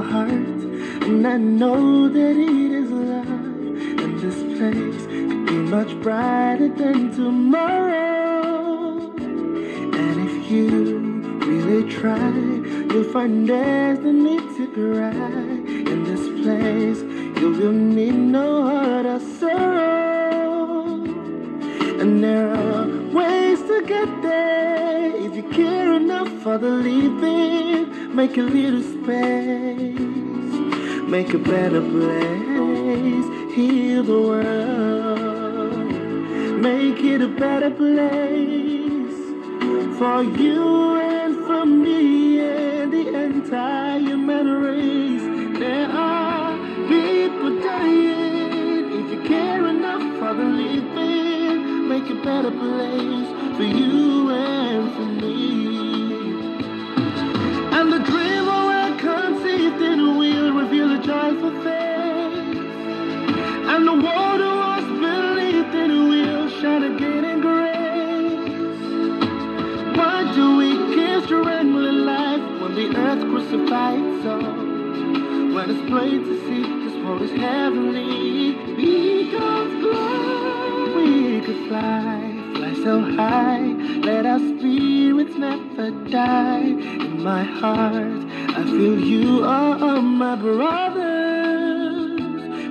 heart, and I know that it is love. And this place could be much brighter than tomorrow. And if you really try, you'll find destiny to right. In this place, you will need no heart or sorrow. And there for the living. Make a little space, make a better place, heal the world, make it a better place for you and for me and the entire human race. There are people dying. If you care enough for the living, make a better place for you and for me. Strangling life when the earth crucified so? When it's plain to see this world is heavenly, because glory we could fly, fly so high, let our spirits never die. In my heart, I feel you are my brothers.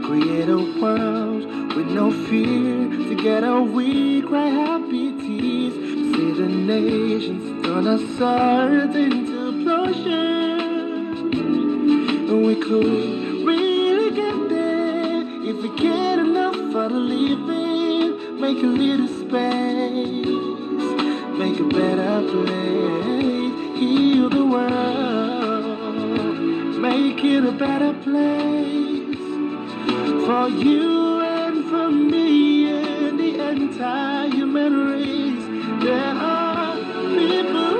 Create a world with no fear. Together we cry happy. The nations turn our swords into. And we could really get there if we get enough for the living. Make a little space, make a better place, heal the world, make it a better place for you and for me and the entire human race. There are people